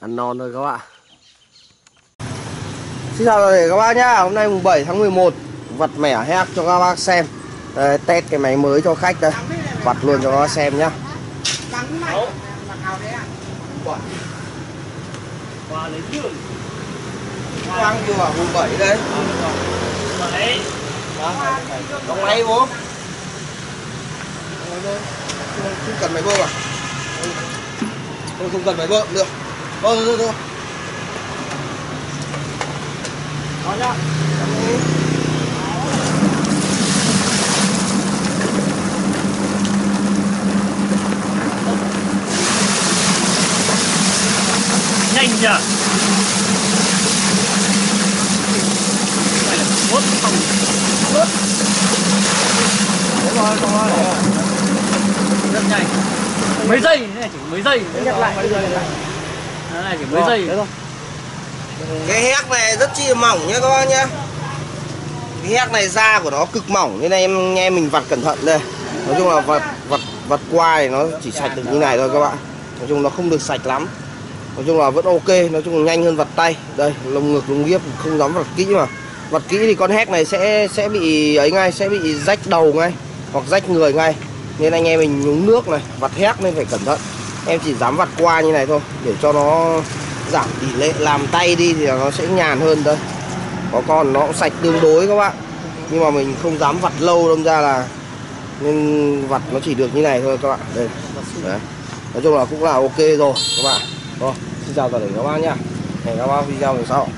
ăn non thôi các bạn. Xin chào toàn thể các bác nhá. Hôm nay mùng 7 tháng 11 Vật mẻ hét cho các bác xem. Đây, Test cái máy mới cho khách đây. Vặt luôn cho các bác xem nhá. Quang vừa bảo mùng 7 Đấy Đóng máy bố. Không, cần máy bơm à? Không cần máy bơm được thôi thôi thôi Có nhá. Nhanh nhỉ Phải là bốt không bốt Đúng rồi, đúng rồi Rất nhanh Mấy giây, chỉ mấy giây. Nhắc lại, Chỉ mấy giây Cái héc này rất chi là mỏng nhá các bác nhá. Cái héc này da của nó cực mỏng Nên em nghe mình vặt cẩn thận đây. Nói chung là vặt, vặt, vặt qua thì nó chỉ sạch được như này thôi các bạn. Nói chung nó không được sạch lắm. Nói chung là vẫn ok Nói chung là nhanh hơn vặt tay. Đây lông ngực lông ghiếp không dám vặt kỹ mà. Vặt kỹ thì con héc này sẽ sẽ bị ấy ngay Sẽ bị rách đầu ngay Hoặc rách người ngay. Nên anh em mình nhúng nước này Vặt héc nên phải cẩn thận Em chỉ dám vặt qua như này thôi, Để cho nó giảm tỷ lệ làm tay đi thì nó sẽ nhàn hơn đây có con nó cũng sạch tương đối các bạn nhưng mà mình không dám vặt lâu, đâm ra là nên vặt nó chỉ được như này thôi các bạn. Đây, đấy. Nói chung là cũng là ok rồi các bạn. Rồi, xin chào toàn thể các bạn nhá. Hẹn các bạn video lần sau.